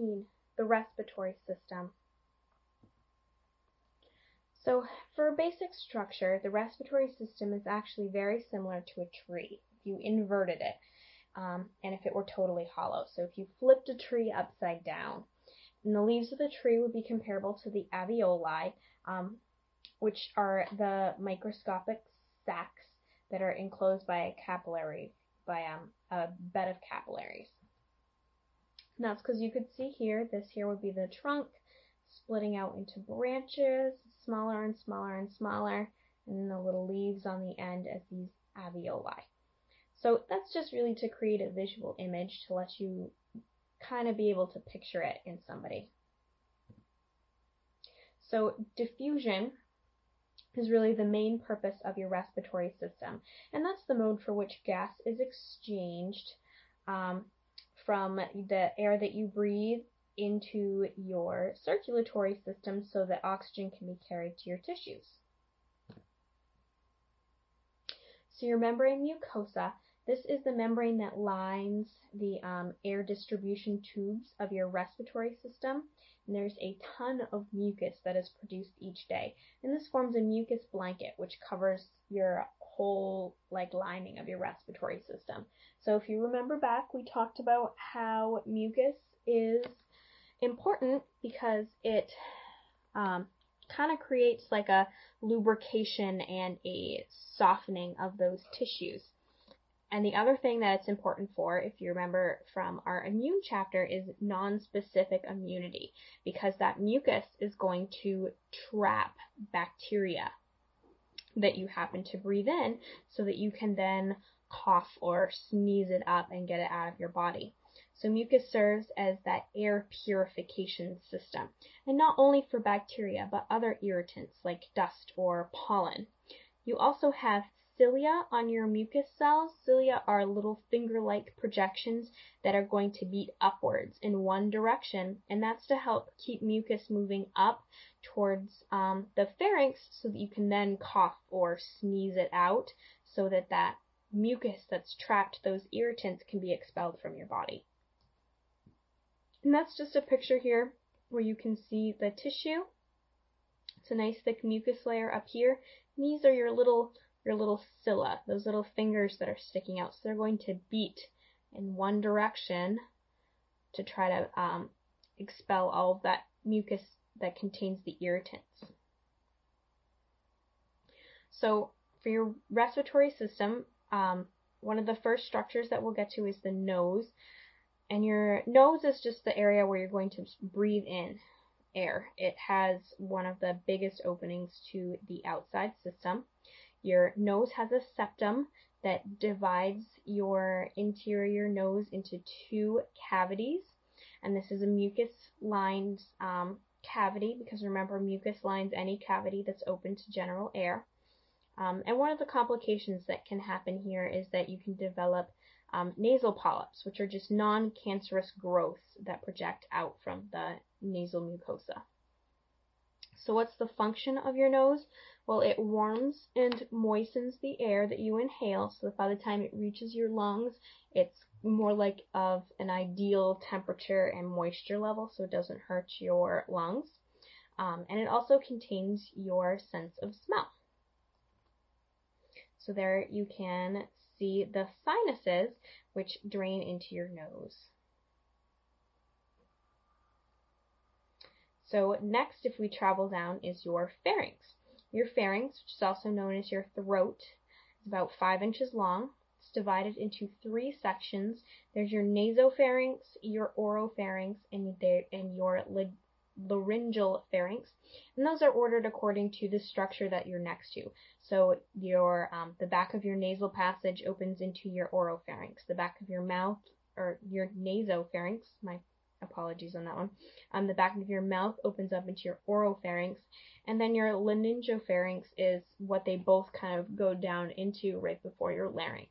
13, the respiratory system. So for basic structure, the respiratory system is actually very similar to a tree if you inverted it um, and if it were totally hollow. So if you flipped a tree upside down, and the leaves of the tree would be comparable to the alveoli, um, which are the microscopic sacs that are enclosed by a capillary, by um, a bed of capillaries. That's because you could see here, this here would be the trunk, splitting out into branches, smaller and smaller and smaller, and then the little leaves on the end as these alveoli. So that's just really to create a visual image to let you kind of be able to picture it in somebody. So diffusion is really the main purpose of your respiratory system, and that's the mode for which gas is exchanged um, from the air that you breathe into your circulatory system so that oxygen can be carried to your tissues. So your membrane mucosa, this is the membrane that lines the um, air distribution tubes of your respiratory system. And there's a ton of mucus that is produced each day. And this forms a mucus blanket, which covers your whole like lining of your respiratory system. So if you remember back, we talked about how mucus is important because it um, kind of creates like a lubrication and a softening of those tissues. And the other thing that it's important for, if you remember from our immune chapter, is non-specific immunity because that mucus is going to trap bacteria that you happen to breathe in so that you can then cough or sneeze it up and get it out of your body. So mucus serves as that air purification system, and not only for bacteria, but other irritants like dust or pollen. You also have cilia on your mucus cells. Cilia are little finger-like projections that are going to beat upwards in one direction, and that's to help keep mucus moving up towards um, the pharynx so that you can then cough or sneeze it out so that that mucus that's trapped, those irritants, can be expelled from your body. And that's just a picture here where you can see the tissue. It's a nice thick mucus layer up here. And these are your little your little cilia, those little fingers that are sticking out. So they're going to beat in one direction to try to um, expel all of that mucus that contains the irritants. So for your respiratory system, um, one of the first structures that we'll get to is the nose. And your nose is just the area where you're going to breathe in air. It has one of the biggest openings to the outside system. Your nose has a septum that divides your interior nose into two cavities. And this is a mucus lined um, cavity because remember mucus lines any cavity that's open to general air. Um, and one of the complications that can happen here is that you can develop um, nasal polyps, which are just non-cancerous growths that project out from the nasal mucosa. So what's the function of your nose? Well, it warms and moistens the air that you inhale so that by the time it reaches your lungs, it's more like of an ideal temperature and moisture level so it doesn't hurt your lungs. Um, and it also contains your sense of smell. So there you can see the sinuses which drain into your nose. So next, if we travel down, is your pharynx. Your pharynx, which is also known as your throat, is about five inches long. It's divided into three sections. There's your nasopharynx, your oropharynx, and, and your laryngeal pharynx, and those are ordered according to the structure that you're next to. So your um, the back of your nasal passage opens into your oropharynx. The back of your mouth or your nasopharynx, my apologies on that one. Um, the back of your mouth opens up into your oropharynx, and then your laryngopharynx is what they both kind of go down into right before your larynx.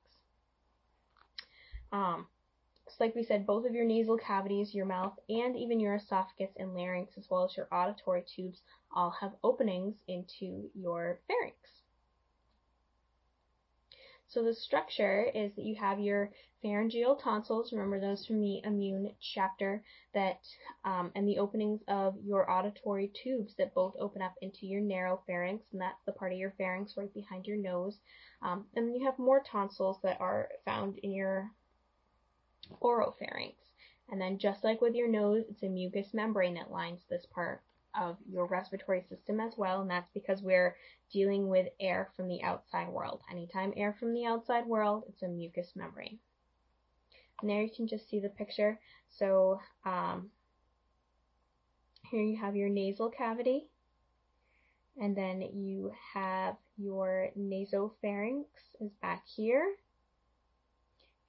Um, like we said, both of your nasal cavities, your mouth, and even your esophagus and larynx, as well as your auditory tubes, all have openings into your pharynx. So the structure is that you have your pharyngeal tonsils, remember those from the immune chapter, that um, and the openings of your auditory tubes that both open up into your nasopharynx, and that's the part of your pharynx right behind your nose. Um, and then you have more tonsils that are found in your oropharynx. And then just like with your nose, it's a mucous membrane that lines this part of your respiratory system as well, and that's because we're dealing with air from the outside world. Anytime air from the outside world, it's a mucous membrane. And there you can just see the picture. So um, here you have your nasal cavity, and then you have your nasopharynx is back here.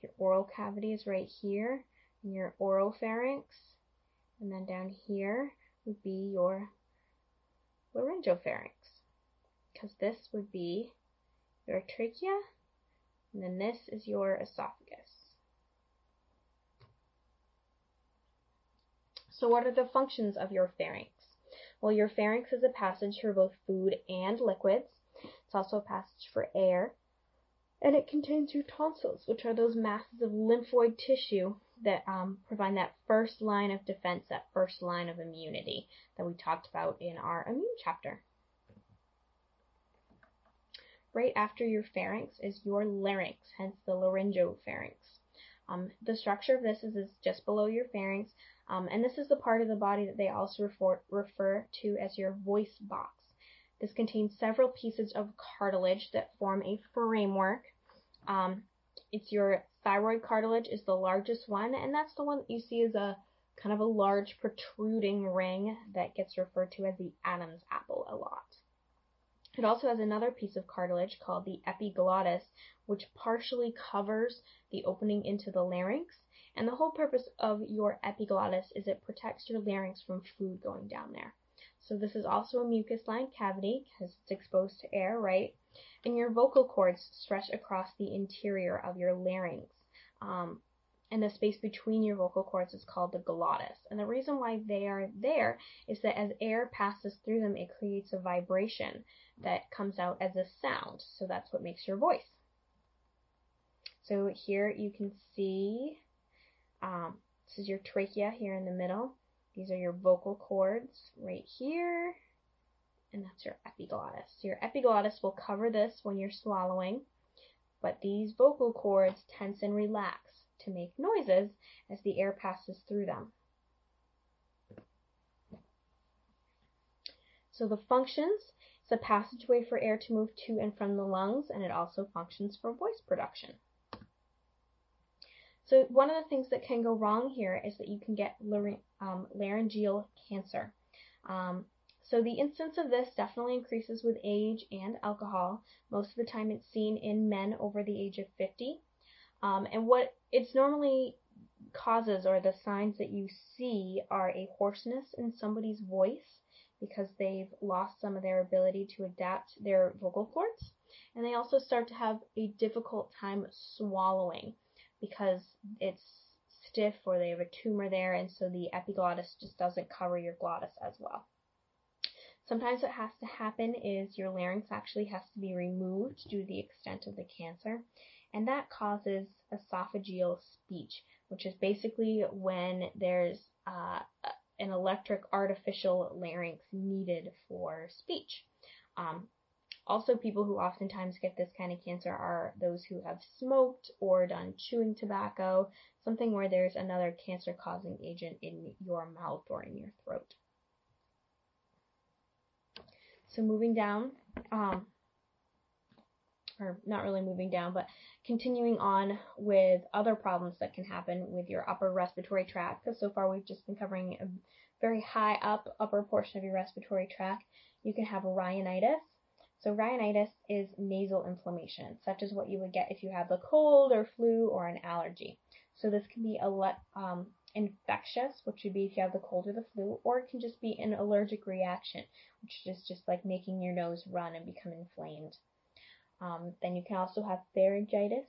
Your oral cavity is right here, and your oropharynx, and then down here would be your laryngopharynx because this would be your trachea and then this is your esophagus. So what are the functions of your pharynx? Well, your pharynx is a passage for both food and liquids. It's also a passage for air. And it contains your tonsils, which are those masses of lymphoid tissue that um, provide that first line of defense, that first line of immunity that we talked about in our immune chapter. Right after your pharynx is your larynx, hence the laryngopharynx. Um, the structure of this is, is, just below your pharynx, um, and this is the part of the body that they also refer, refer to as your voice box. This contains several pieces of cartilage that form a framework. Um, it's your thyroid cartilage is the largest one, and that's the one that you see as a kind of a large protruding ring that gets referred to as the Adam's apple a lot. It also has another piece of cartilage called the epiglottis, which partially covers the opening into the larynx. And the whole purpose of your epiglottis is it protects your larynx from food going down there. So this is also a mucus lined cavity because it's exposed to air, right? And your vocal cords stretch across the interior of your larynx. Um, and the space between your vocal cords is called the glottis. And the reason why they are there is that as air passes through them, it creates a vibration that comes out as a sound. So that's what makes your voice. So here you can see, um, this is your trachea here in the middle. These are your vocal cords right here, and that's your epiglottis. Your epiglottis will cover this when you're swallowing, but these vocal cords tense and relax to make noises as the air passes through them. So the functions, it's a passageway for air to move to and from the lungs, and it also functions for voice production. So one of the things that can go wrong here is that you can get um, laryngeal cancer. Um, so the incidence of this definitely increases with age and alcohol. Most of the time it's seen in men over the age of 50. Um, and what it's normally causes or the signs that you see are a hoarseness in somebody's voice because they've lost some of their ability to adapt their vocal cords. And they also start to have a difficult time swallowing because it's stiff or they have a tumor there and so the epiglottis just doesn't cover your glottis as well. Sometimes what has to happen is your larynx actually has to be removed due to the extent of the cancer and that causes esophageal speech, which is basically when there's uh, an electric artificial larynx needed for speech. Um, also, people who oftentimes get this kind of cancer are those who have smoked or done chewing tobacco, something where there's another cancer causing agent in your mouth or in your throat. So moving down, um, or not really moving down, but continuing on with other problems that can happen with your upper respiratory tract, because so far we've just been covering a very high up upper portion of your respiratory tract. You can have rhinitis, so rhinitis is nasal inflammation, such as what you would get if you have a cold or flu or an allergy. So this can be a um, infectious, which would be if you have the cold or the flu, or it can just be an allergic reaction, which is just like making your nose run and become inflamed. Um, then you can also have pharyngitis.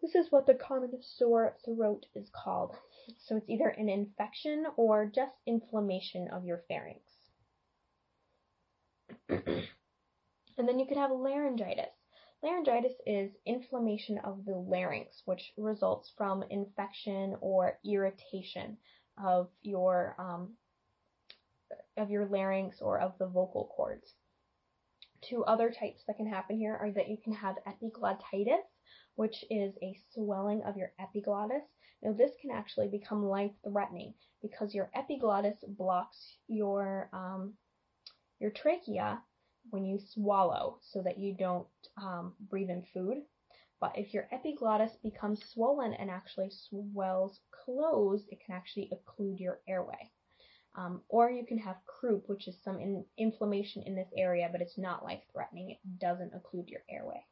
This is what the common sore throat is called. So it's either an infection or just inflammation of your pharynx. And then you could have laryngitis. Laryngitis is inflammation of the larynx, which results from infection or irritation of your um, of your larynx or of the vocal cords. Two other types that can happen here are that you can have epiglottitis, which is a swelling of your epiglottis. Now, this can actually become life threatening because your epiglottis blocks your um, your trachea when you swallow so that you don't um, breathe in food. But if your epiglottis becomes swollen and actually swells closed, it can actually occlude your airway. Um, or you can have croup, which is some in, inflammation in this area, but it's not life threatening. It doesn't occlude your airway.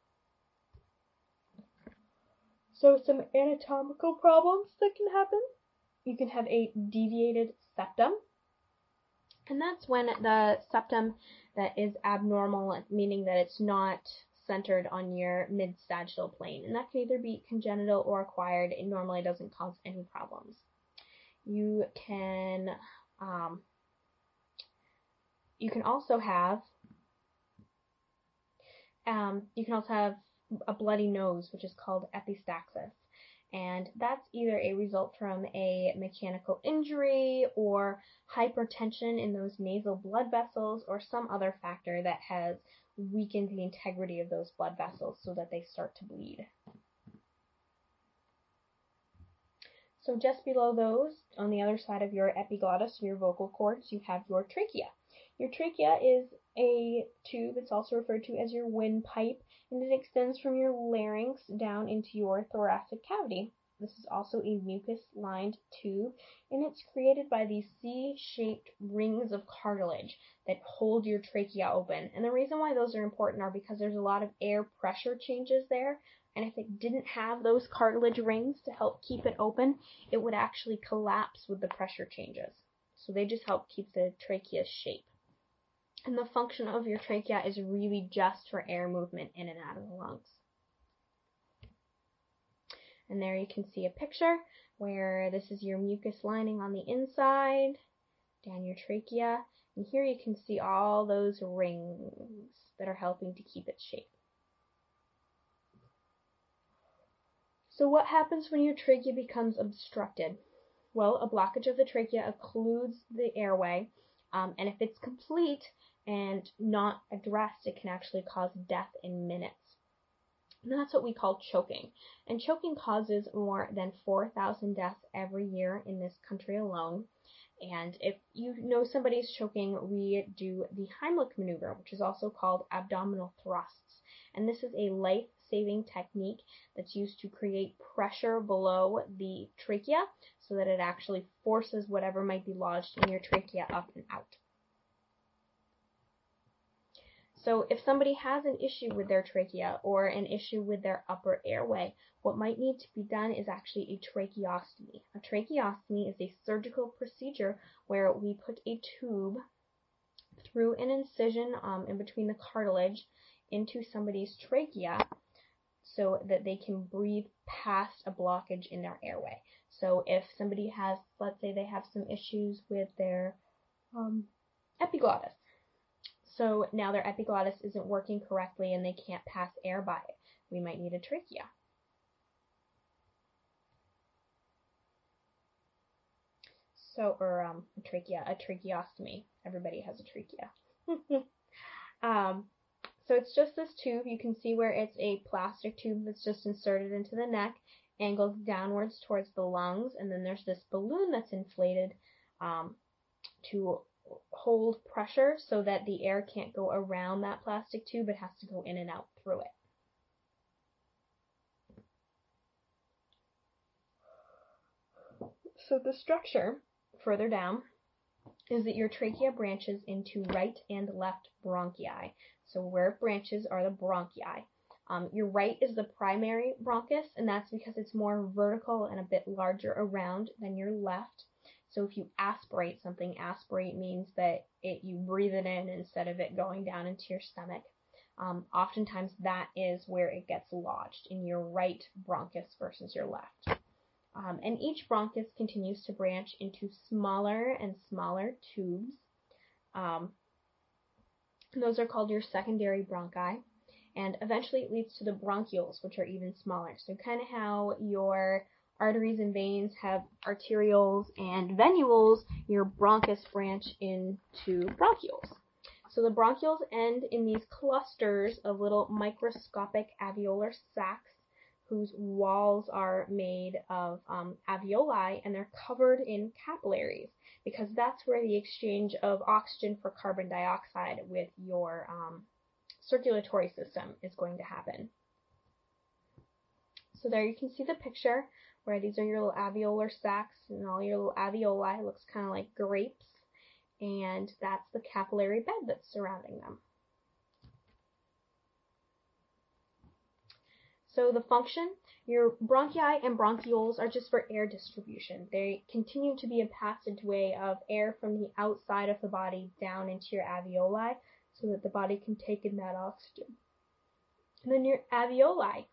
So, some anatomical problems that can happen. You can have a deviated septum, and that's when the septum that is abnormal, meaning that it's not centered on your mid sagittal plane, and that can either be congenital or acquired. It normally doesn't cause any problems. You can um, you can also have um, you can also have a bloody nose, which is called epistaxis. And that's either a result from a mechanical injury or hypertension in those nasal blood vessels or some other factor that has weakened the integrity of those blood vessels so that they start to bleed. So just below those, on the other side of your epiglottis, your vocal cords, you have your trachea. Your trachea is a tube, it's also referred to as your windpipe, and it extends from your larynx down into your thoracic cavity. This is also a mucus-lined tube, and it's created by these C-shaped rings of cartilage that hold your trachea open. And the reason why those are important are because there's a lot of air pressure changes there, and if it didn't have those cartilage rings to help keep it open, it would actually collapse with the pressure changes. So they just help keep the trachea's shape. And the function of your trachea is really just for air movement in and out of the lungs. And there you can see a picture where this is your mucus lining on the inside, down your trachea, and here you can see all those rings that are helping to keep its shape. So what happens when your trachea becomes obstructed? Well, a blockage of the trachea occludes the airway, um, and if it's complete and not addressed, it can actually cause death in minutes. And that's what we call choking. And choking causes more than 4,000 deaths every year in this country alone. And if you know somebody's choking, we do the Heimlich maneuver, which is also called abdominal thrusts. And this is a life saving technique that's used to create pressure below the trachea so that it actually forces whatever might be lodged in your trachea up and out. So if somebody has an issue with their trachea or an issue with their upper airway, what might need to be done is actually a tracheostomy. A tracheostomy is a surgical procedure where we put a tube through an incision um, in between the cartilage into somebody's trachea so that they can breathe past a blockage in their airway. So if somebody has, let's say they have some issues with their um, epiglottis, so now their epiglottis isn't working correctly and they can't pass air by it, we might need a trachea. So, or um, a trachea, a tracheostomy. Everybody has a trachea. um, so it's just this tube. You can see where it's a plastic tube that's just inserted into the neck, angles downwards towards the lungs, and then there's this balloon that's inflated um, to hold pressure so that the air can't go around that plastic tube. It has to go in and out through it. So the structure further down is that your trachea branches into right and left bronchi. So where it branches are the bronchi. Um, your right is the primary bronchus, and that's because it's more vertical and a bit larger around than your left. So if you aspirate something, aspirate means that it you breathe it in instead of it going down into your stomach. Um, oftentimes that is where it gets lodged in your right bronchus versus your left. Um, and each bronchus continues to branch into smaller and smaller tubes. Um, those are called your secondary bronchi. and eventually it leads to the bronchioles, which are even smaller. So kind of how your arteries and veins have arterioles and venules, your bronchus branch into bronchioles. So the bronchioles end in these clusters of little microscopic alveolar sacs whose walls are made of um, alveoli and they're covered in capillaries because that's where the exchange of oxygen for carbon dioxide with your um, circulatory system is going to happen. So there you can see the picture where these are your little alveolar sacs and all your little alveoli looks kind of like grapes and that's the capillary bed that's surrounding them. So the function, your bronchi and bronchioles are just for air distribution. They continue to be a passageway of air from the outside of the body down into your alveoli so that the body can take in that oxygen. And then your alveoli.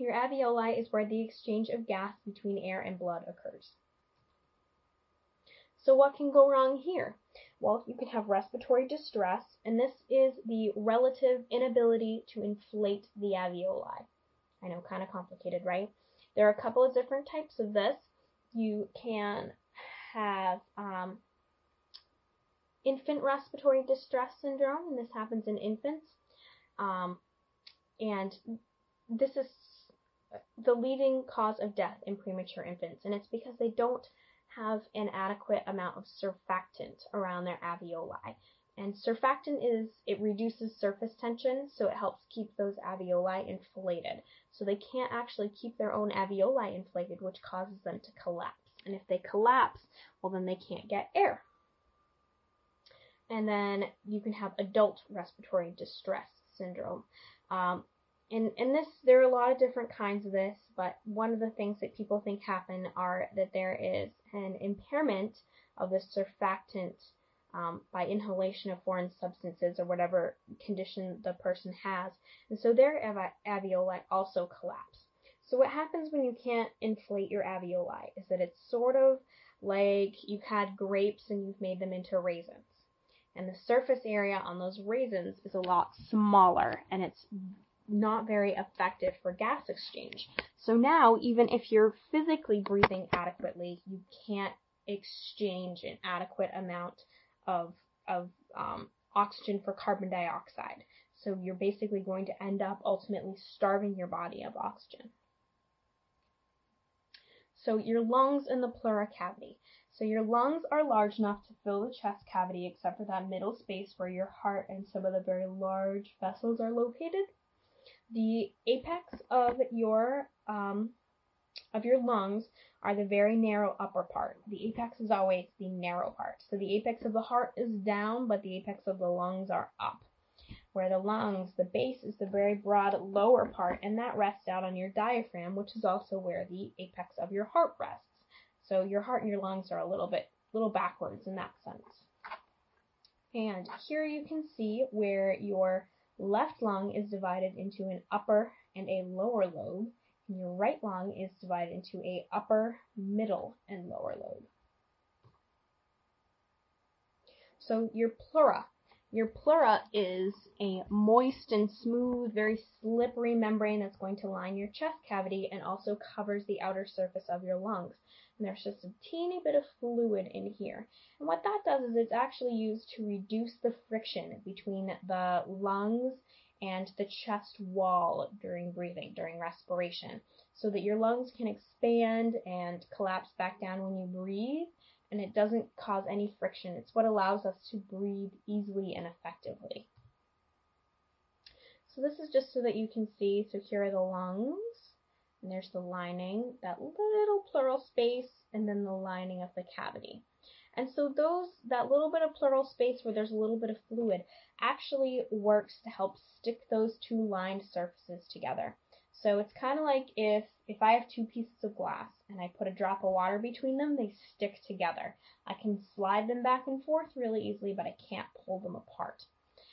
Your alveoli is where the exchange of gas between air and blood occurs. So what can go wrong here? Well, you can have respiratory distress, and this is the relative inability to inflate the alveoli. I know, kind of complicated, right? There are a couple of different types of this. You can have um, infant respiratory distress syndrome, and this happens in infants. Um, and this is the leading cause of death in premature infants, and it's because they don't have an adequate amount of surfactant around their alveoli. And surfactant is, it reduces surface tension, so it helps keep those alveoli inflated. So they can't actually keep their own alveoli inflated, which causes them to collapse. And if they collapse, well, then they can't get air. And then you can have adult respiratory distress syndrome. Um, and, and this, there are a lot of different kinds of this, but one of the things that people think happen are that there is an impairment of the surfactant um, by inhalation of foreign substances or whatever condition the person has. And so their alveoli also collapse. So what happens when you can't inflate your alveoli is that it's sort of like you've had grapes and you've made them into raisins. And the surface area on those raisins is a lot smaller and it's not very effective for gas exchange. So now, even if you're physically breathing adequately, you can't exchange an adequate amount of, of um, oxygen for carbon dioxide. So you're basically going to end up ultimately starving your body of oxygen. So your lungs and the pleura cavity. So your lungs are large enough to fill the chest cavity except for that middle space where your heart and some of the very large vessels are located the apex of your um, of your lungs are the very narrow upper part. The apex is always the narrow part. So the apex of the heart is down, but the apex of the lungs are up. Where the lungs, the base is the very broad lower part, and that rests out on your diaphragm, which is also where the apex of your heart rests. So your heart and your lungs are a little bit, little backwards in that sense. And here you can see where your left lung is divided into an upper and a lower lobe, and your right lung is divided into a upper, middle, and lower lobe. So your pleura. Your pleura is a moist and smooth, very slippery membrane that's going to line your chest cavity and also covers the outer surface of your lungs and there's just a teeny bit of fluid in here. And what that does is it's actually used to reduce the friction between the lungs and the chest wall during breathing, during respiration, so that your lungs can expand and collapse back down when you breathe, and it doesn't cause any friction. It's what allows us to breathe easily and effectively. So this is just so that you can see, so here are the lungs, and there's the lining, that little pleural space, and then the lining of the cavity. And so those that little bit of pleural space where there's a little bit of fluid actually works to help stick those two lined surfaces together. So it's kind of like if if I have two pieces of glass and I put a drop of water between them, they stick together. I can slide them back and forth really easily, but I can't pull them apart.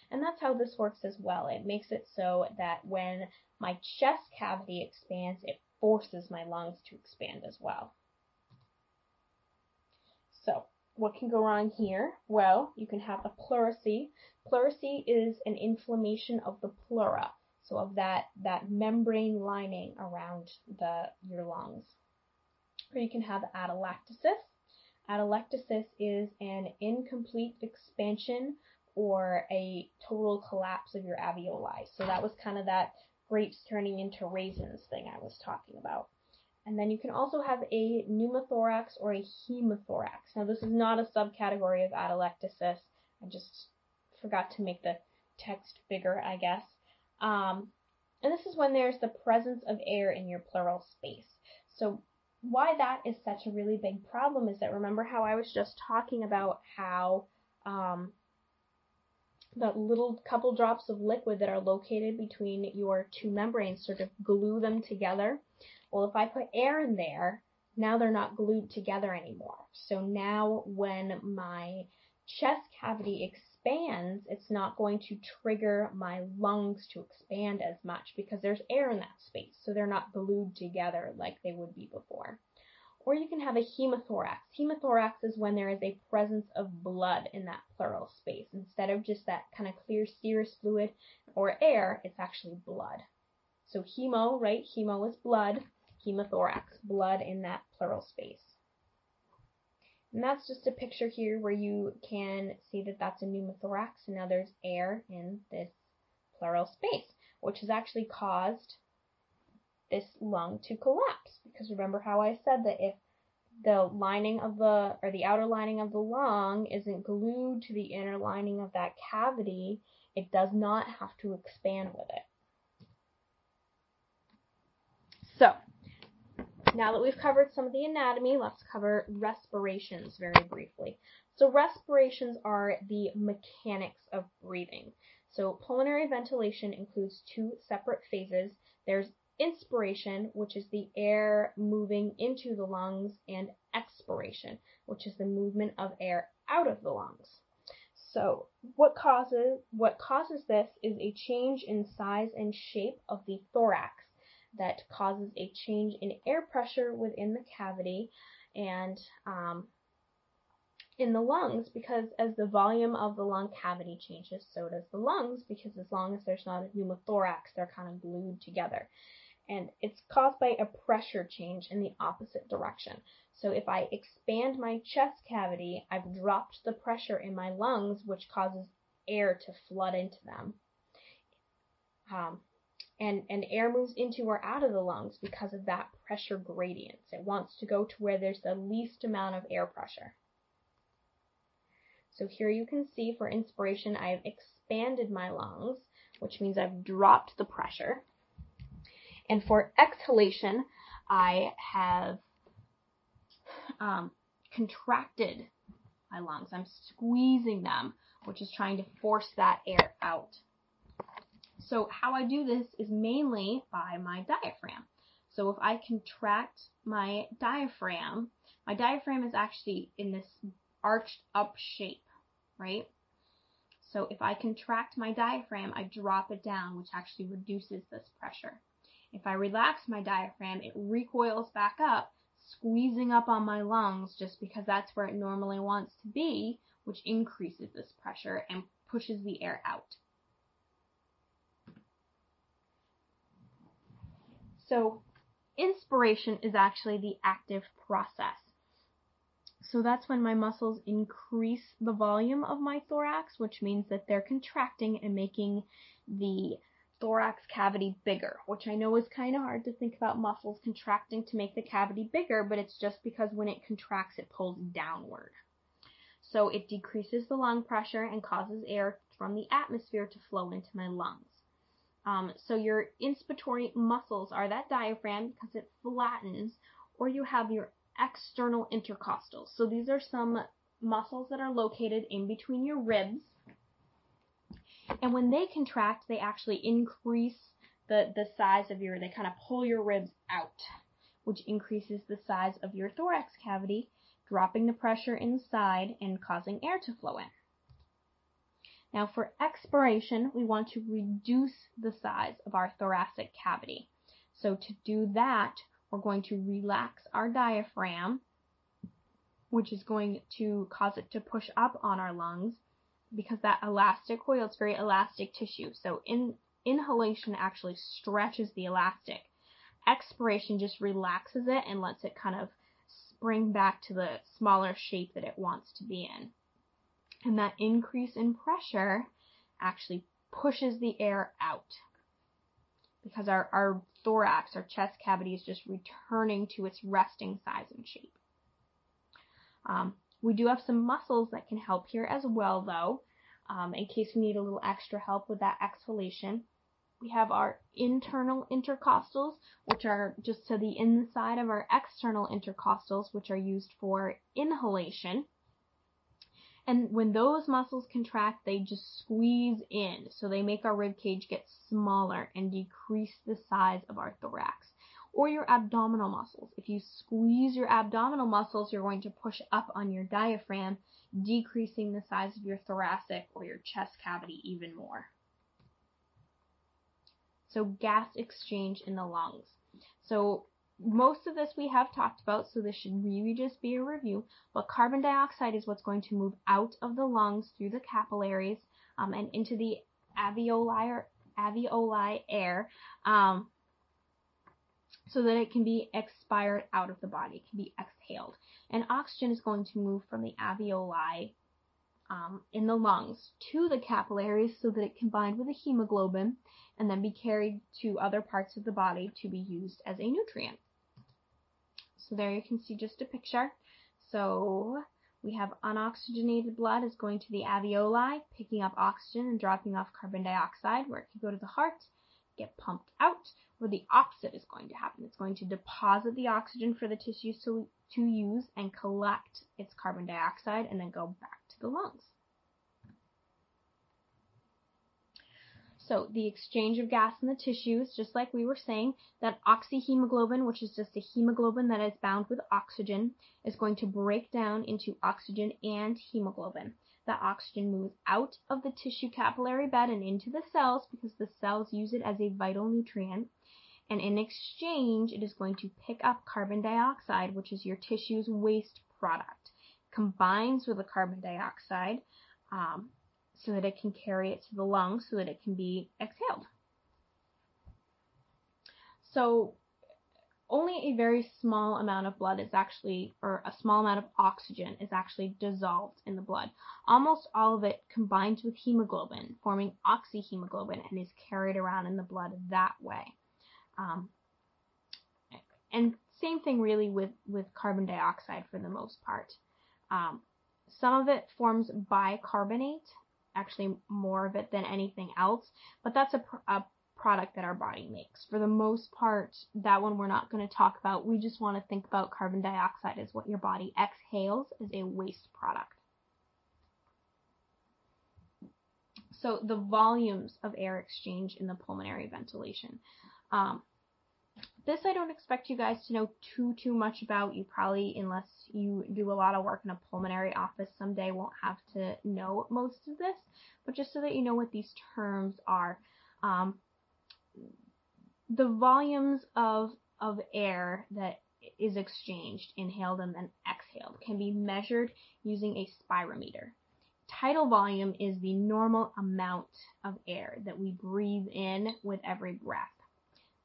And that's how this works as well. It makes it so that when my chest cavity expands, it forces my lungs to expand as well. So, what can go wrong here? Well, you can have a pleurisy. Pleurisy is an inflammation of the pleura. So of that, that membrane lining around the, your lungs. Or you can have atelectasis. Atelectasis is an incomplete expansion or a total collapse of your alveoli. So that was kind of that grapes turning into raisins thing I was talking about. And then you can also have a pneumothorax or a hemothorax. Now this is not a subcategory of atelectasis. I just forgot to make the text bigger, I guess. Um, and this is when there's the presence of air in your pleural space. So why that is such a really big problem is that remember how I was just talking about how um, the little couple drops of liquid that are located between your two membranes sort of glue them together. Well, if I put air in there, now they're not glued together anymore. So now when my chest cavity expands, it's not going to trigger my lungs to expand as much because there's air in that space. So they're not glued together like they would be before. Or you can have a hemothorax. Hemothorax is when there is a presence of blood in that pleural space. Instead of just that kind of clear serous fluid or air, it's actually blood. So hemo, right? Hemo is blood. Hemothorax, blood in that pleural space. And that's just a picture here where you can see that that's a pneumothorax. And now there's air in this pleural space, which is actually caused this lung to collapse. Because remember how I said that if the lining of the, or the outer lining of the lung isn't glued to the inner lining of that cavity, it does not have to expand with it. So, now that we've covered some of the anatomy, let's cover respirations very briefly. So respirations are the mechanics of breathing. So pulmonary ventilation includes two separate phases. There's inspiration, which is the air moving into the lungs, and expiration, which is the movement of air out of the lungs. So, what causes what causes this is a change in size and shape of the thorax that causes a change in air pressure within the cavity and um, in the lungs because as the volume of the lung cavity changes, so does the lungs because as long as there's not a pneumothorax, they're kind of glued together and it's caused by a pressure change in the opposite direction. So if I expand my chest cavity, I've dropped the pressure in my lungs, which causes air to flood into them. Um, and, and air moves into or out of the lungs because of that pressure gradient. It wants to go to where there's the least amount of air pressure. So here you can see for inspiration, I've expanded my lungs, which means I've dropped the pressure. And for exhalation, I have um, contracted my lungs. I'm squeezing them, which is trying to force that air out. So how I do this is mainly by my diaphragm. So if I contract my diaphragm, my diaphragm is actually in this arched up shape, right? So if I contract my diaphragm, I drop it down, which actually reduces this pressure. If I relax my diaphragm, it recoils back up, squeezing up on my lungs just because that's where it normally wants to be, which increases this pressure and pushes the air out. So inspiration is actually the active process. So that's when my muscles increase the volume of my thorax, which means that they're contracting and making the thorax cavity bigger, which I know is kind of hard to think about muscles contracting to make the cavity bigger, but it's just because when it contracts, it pulls downward. So it decreases the lung pressure and causes air from the atmosphere to flow into my lungs. Um, so your inspiratory muscles are that diaphragm because it flattens, or you have your external intercostals. So these are some muscles that are located in between your ribs and when they contract, they actually increase the, the size of your, they kind of pull your ribs out, which increases the size of your thorax cavity, dropping the pressure inside and causing air to flow in. Now for expiration, we want to reduce the size of our thoracic cavity. So to do that, we're going to relax our diaphragm, which is going to cause it to push up on our lungs because that elastic coil is very elastic tissue. So in inhalation actually stretches the elastic. Expiration just relaxes it and lets it kind of spring back to the smaller shape that it wants to be in. And that increase in pressure actually pushes the air out because our, our thorax, our chest cavity is just returning to its resting size and shape. Um, we do have some muscles that can help here as well though, um, in case we need a little extra help with that exhalation. We have our internal intercostals, which are just to the inside of our external intercostals, which are used for inhalation. And when those muscles contract, they just squeeze in. So they make our rib cage get smaller and decrease the size of our thorax. Or your abdominal muscles. If you squeeze your abdominal muscles, you're going to push up on your diaphragm, decreasing the size of your thoracic or your chest cavity even more. So gas exchange in the lungs. So most of this we have talked about, so this should really just be a review. But carbon dioxide is what's going to move out of the lungs through the capillaries um, and into the alveoli alveoli air um, so that it can be expired out of the body. It can be exhaled. And oxygen is going to move from the alveoli um, in the lungs to the capillaries so that it can bind with the hemoglobin and then be carried to other parts of the body to be used as a nutrient. So there you can see just a picture. So we have unoxygenated blood is going to the alveoli, picking up oxygen and dropping off carbon dioxide, where it can go to the heart, get pumped out, where the opposite is going to happen. It's going to deposit the oxygen for the tissues to, to use and collect its carbon dioxide and then go back to the lungs. So the exchange of gas in the tissues, just like we were saying, that oxyhemoglobin, which is just a hemoglobin that is bound with oxygen, is going to break down into oxygen and hemoglobin. That oxygen moves out of the tissue capillary bed and into the cells because the cells use it as a vital nutrient. And in exchange, it is going to pick up carbon dioxide, which is your tissue's waste product, combines with the carbon dioxide, um, so that it can carry it to the lungs so that it can be exhaled. So only a very small amount of blood is actually, or a small amount of oxygen is actually dissolved in the blood. Almost all of it combines with hemoglobin, forming oxyhemoglobin, and is carried around in the blood that way. Um, and same thing really with, with carbon dioxide for the most part. Um, some of it forms bicarbonate, actually more of it than anything else, but that's a, a product that our body makes. For the most part, that one we're not going to talk about. We just want to think about carbon dioxide as what your body exhales as a waste product. So the volumes of air exchange in the pulmonary ventilation. Um, this I don't expect you guys to know too too much about. You probably, unless you do a lot of work in a pulmonary office someday, won't have to know most of this. But just so that you know what these terms are, um, the volumes of of air that is exchanged, inhaled and then exhaled, can be measured using a spirometer. Tidal volume is the normal amount of air that we breathe in with every breath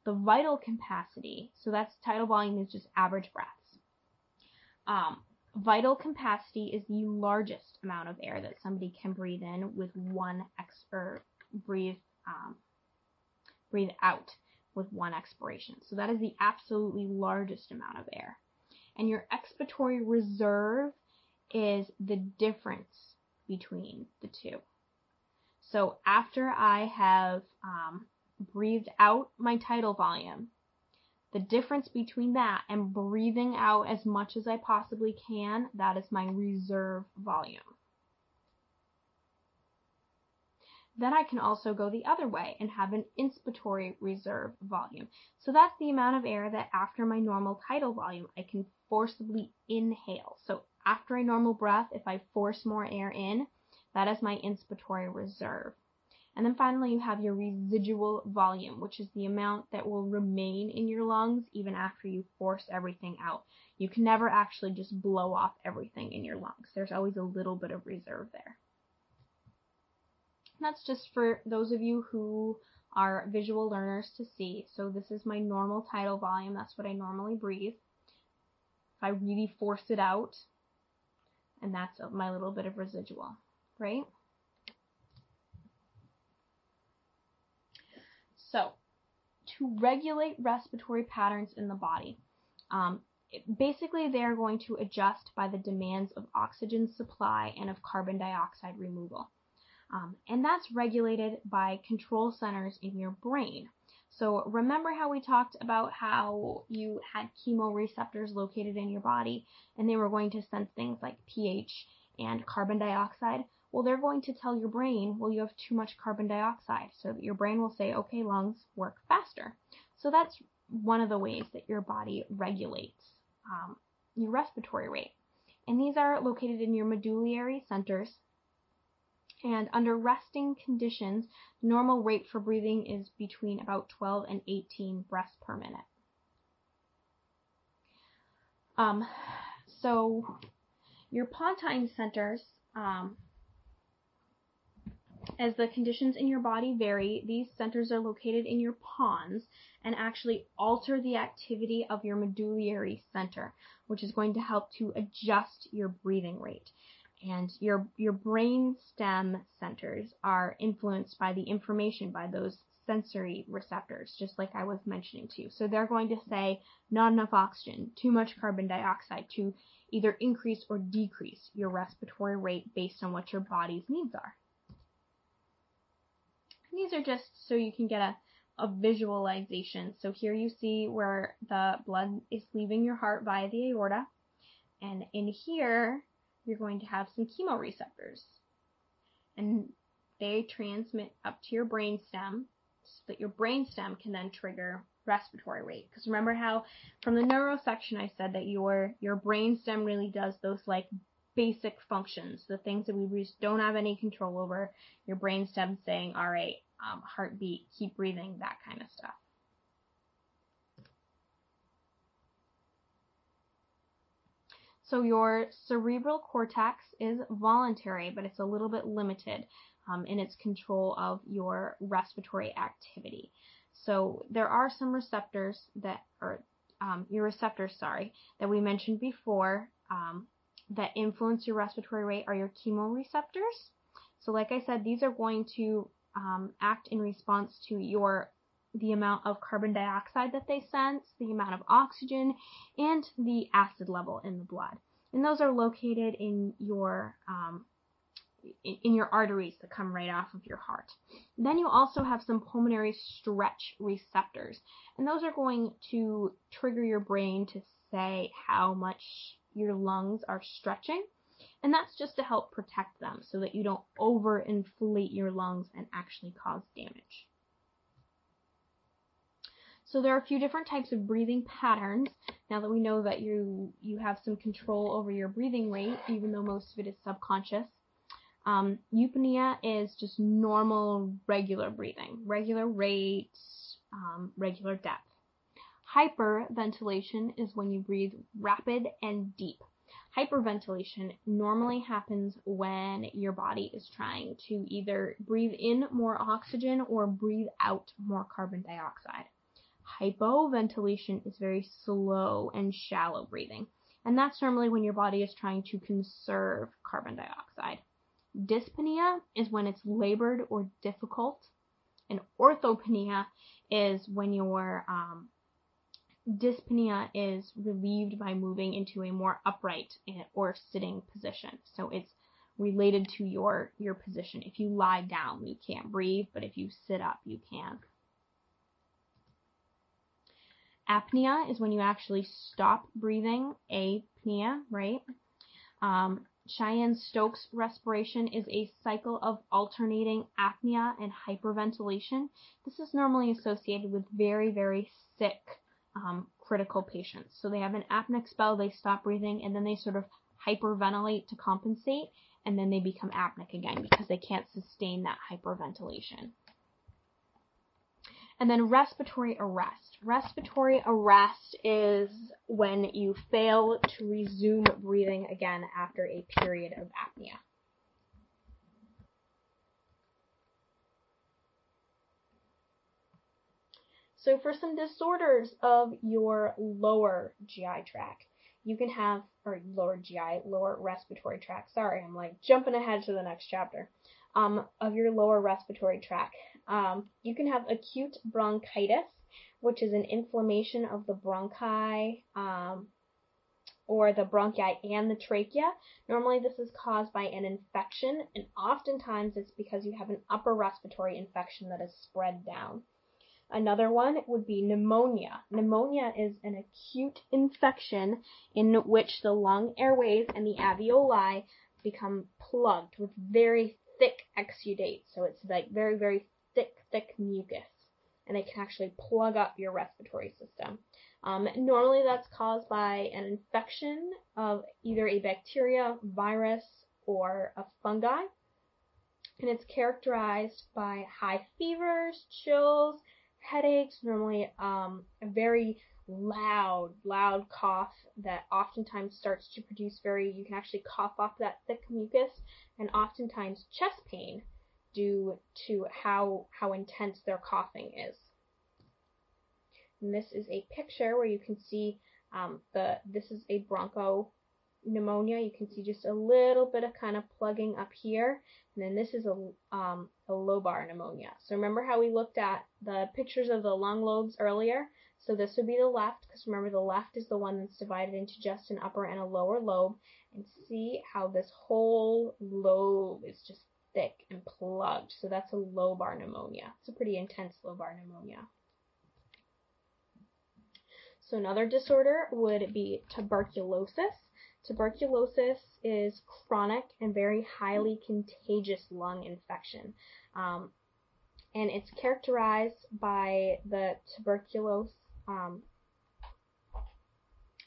the vital capacity, so that's tidal volume is just average breaths. Um, vital capacity is the largest amount of air that somebody can breathe in with one ex or breathe um, breathe out with one expiration. So that is the absolutely largest amount of air. And your expiratory reserve is the difference between the two. So after I have um, breathed out my tidal volume. The difference between that and breathing out as much as I possibly can, that is my reserve volume. Then I can also go the other way and have an inspiratory reserve volume. So that's the amount of air that after my normal tidal volume, I can forcibly inhale. So after a normal breath, if I force more air in, that is my inspiratory reserve. And then finally, you have your residual volume, which is the amount that will remain in your lungs even after you force everything out. You can never actually just blow off everything in your lungs. There's always a little bit of reserve there. And that's just for those of you who are visual learners to see. So this is my normal tidal volume. That's what I normally breathe. If I really force it out, and that's my little bit of residual, right? So, to regulate respiratory patterns in the body, um, basically they're going to adjust by the demands of oxygen supply and of carbon dioxide removal. Um, and that's regulated by control centers in your brain. So remember how we talked about how you had chemoreceptors located in your body and they were going to sense things like pH and carbon dioxide? Well, they're going to tell your brain, well, you have too much carbon dioxide. So that your brain will say, okay, lungs, work faster. So that's one of the ways that your body regulates um, your respiratory rate. And these are located in your medullary centers. And under resting conditions, the normal rate for breathing is between about 12 and 18 breaths per minute. Um, so your pontine centers, um, as the conditions in your body vary, these centers are located in your pons and actually alter the activity of your medullary center, which is going to help to adjust your breathing rate. And your your brain stem centers are influenced by the information by those sensory receptors, just like I was mentioning to you. So they're going to say not enough oxygen, too much carbon dioxide to either increase or decrease your respiratory rate based on what your body's needs are. These are just so you can get a a visualization. So here you see where the blood is leaving your heart via the aorta. And in here, you're going to have some chemoreceptors. And they transmit up to your brainstem so that your brainstem can then trigger respiratory rate. Because remember how from the neuro section I said that your your brainstem really does those like basic functions, the things that we just don't have any control over. Your brainstem saying, all right, um, heartbeat, keep breathing, that kind of stuff. So your cerebral cortex is voluntary, but it's a little bit limited um, in its control of your respiratory activity. So there are some receptors that are um, your receptors, sorry, that we mentioned before um, that influence your respiratory rate are your chemoreceptors. So like I said, these are going to um, act in response to your the amount of carbon dioxide that they sense, the amount of oxygen, and the acid level in the blood. And those are located in your um, in your arteries that come right off of your heart. Then you also have some pulmonary stretch receptors, and those are going to trigger your brain to say how much your lungs are stretching and that's just to help protect them so that you don't overinflate your lungs and actually cause damage. So there are a few different types of breathing patterns. Now that we know that you you have some control over your breathing rate, even though most of it is subconscious. Um, eupnea is just normal, regular breathing, regular rate, um, regular depth. Hyperventilation is when you breathe rapid and deep. Hyperventilation normally happens when your body is trying to either breathe in more oxygen or breathe out more carbon dioxide. Hypoventilation is very slow and shallow breathing, and that's normally when your body is trying to conserve carbon dioxide. Dyspnea is when it's labored or difficult, and orthopnea is when you're um, dyspnea is relieved by moving into a more upright or sitting position. So it's related to your your position. If you lie down, you can't breathe, but if you sit up, you can. Apnea is when you actually stop breathing. Apnea, right? Um, Cheyne-Stokes respiration is a cycle of alternating apnea and hyperventilation. This is normally associated with very, very sick um, critical patients. So they have an apneic spell, they stop breathing, and then they sort of hyperventilate to compensate, and then they become apneic again because they can't sustain that hyperventilation. And then respiratory arrest. Respiratory arrest is when you fail to resume breathing again after a period of apnea. So for some disorders of your lower GI tract, you can have, or lower GI, lower respiratory tract. Sorry, I'm like jumping ahead to the next chapter. Um, of your lower respiratory tract. Um, you can have acute bronchitis, which is an inflammation of the bronchi, um, or the bronchi and the trachea. Normally this is caused by an infection and oftentimes it's because you have an upper respiratory infection that is spread down. Another one would be pneumonia. Pneumonia is an acute infection in which the lung airways and the alveoli become plugged with very thick exudate. So it's like very, very thick, thick mucus. And it can actually plug up your respiratory system. Um, normally that's caused by an infection of either a bacteria, virus, or a fungi. And it's characterized by high fevers, chills, headaches, normally um, a very loud, loud cough that oftentimes starts to produce very, you can actually cough off that thick mucus, and oftentimes chest pain due to how, how intense their coughing is. And this is a picture where you can see um, the, this is a broncho pneumonia. You can see just a little bit of kind of plugging up here. And then this is a, um, a lobar pneumonia. So remember how we looked at the pictures of the lung lobes earlier? So this would be the left, because remember the left is the one that's divided into just an upper and a lower lobe. And see how this whole lobe is just thick and plugged. So that's a lobar pneumonia. It's a pretty intense lobar pneumonia. So another disorder would be tuberculosis. Tuberculosis is chronic and very highly contagious lung infection. Um, and it's characterized by the tuberculosis um,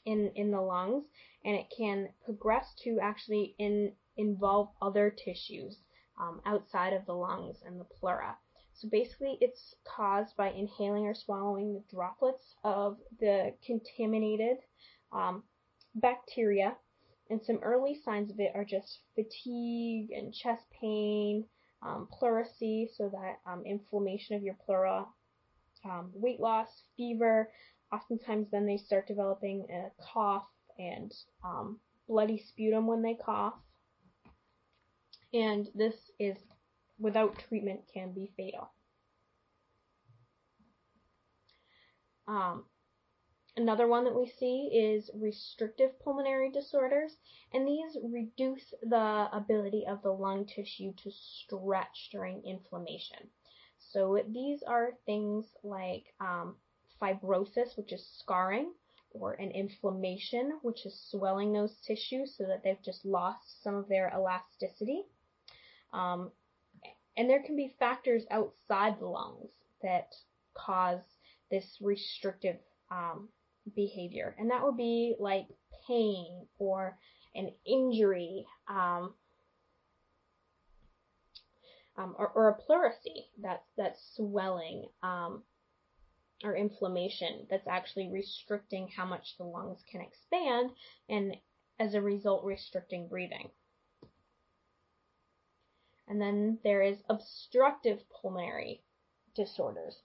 in, in the lungs, and it can progress to actually in, involve other tissues um, outside of the lungs and the pleura. So basically, it's caused by inhaling or swallowing the droplets of the contaminated um, bacteria. And some early signs of it are just fatigue and chest pain, um, pleurisy, so that um, inflammation of your pleura, um, weight loss, fever. Oftentimes, then they start developing a cough and um, bloody sputum when they cough. And this is without treatment can be fatal. Another one that we see is restrictive pulmonary disorders, and these reduce the ability of the lung tissue to stretch during inflammation. So these are things like um, fibrosis, which is scarring, or an inflammation, which is swelling those tissues so that they've just lost some of their elasticity. Um, and there can be factors outside the lungs that cause this restrictive um, behavior, and that would be like pain or an injury, um, um, or, or, a pleurisy that's that's swelling um, or inflammation that's actually restricting how much the lungs can expand, and as a result, restricting breathing. And then there is obstructive pulmonary disorders.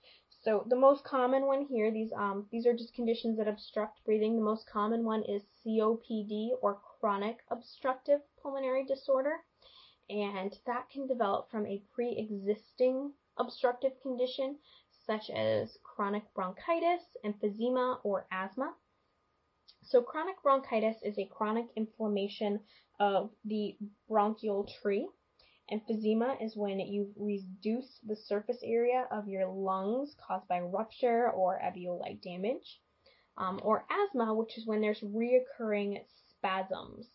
So the most common one here, these um, these are just conditions that obstruct breathing. The most common one is COPD or chronic obstructive pulmonary disorder, and that can develop from a pre-existing obstructive condition such as chronic bronchitis, emphysema, or asthma. So chronic bronchitis is a chronic inflammation of the bronchial tree Emphysema is when you reduce the surface area of your lungs caused by rupture or alveoli damage. Um, or asthma, which is when there's reoccurring spasms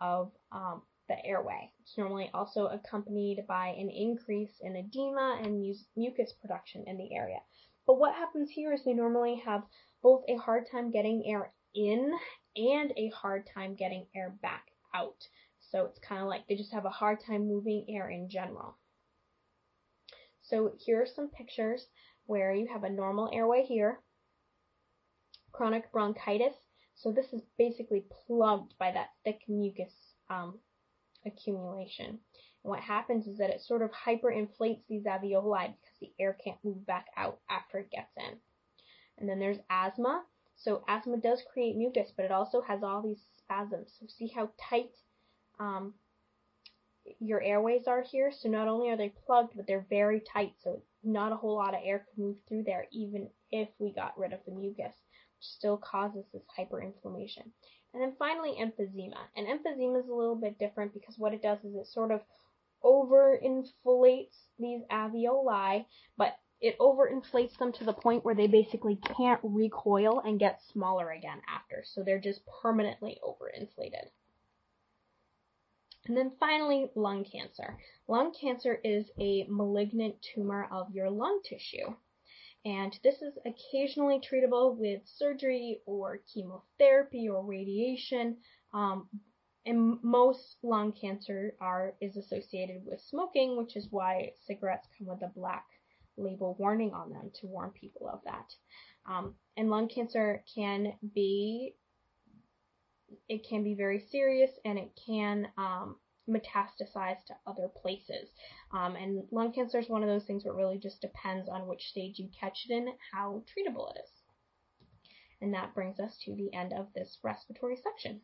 of um, the airway. It's normally also accompanied by an increase in edema and mu- mucus production in the area. But what happens here is they normally have both a hard time getting air in and a hard time getting air back out. So it's kind of like they just have a hard time moving air in general. So here are some pictures where you have a normal airway here, chronic bronchitis. So this is basically plugged by that thick mucus um, accumulation. And what happens is that it sort of hyperinflates these alveoli because the air can't move back out after it gets in. And then there's asthma. So asthma does create mucus, but it also has all these spasms. So see how tight um, your airways are here. So not only are they plugged, but they're very tight. So not a whole lot of air can move through there, even if we got rid of the mucus, which still causes this hyperinflammation. And then finally, emphysema. And emphysema is a little bit different because what it does is it sort of overinflates these alveoli, but it overinflates them to the point where they basically can't recoil and get smaller again after. So they're just permanently overinflated. And then finally, lung cancer. Lung cancer is a malignant tumor of your lung tissue. And this is occasionally treatable with surgery or chemotherapy or radiation. Um, and most lung cancer are is associated with smoking, which is why cigarettes come with a black label warning on them to warn people of that. Um, and lung cancer can be it can be very serious and it can um, metastasize to other places. Um, and lung cancer is one of those things where it really just depends on which stage you catch it in, how treatable it is. And that brings us to the end of this respiratory section.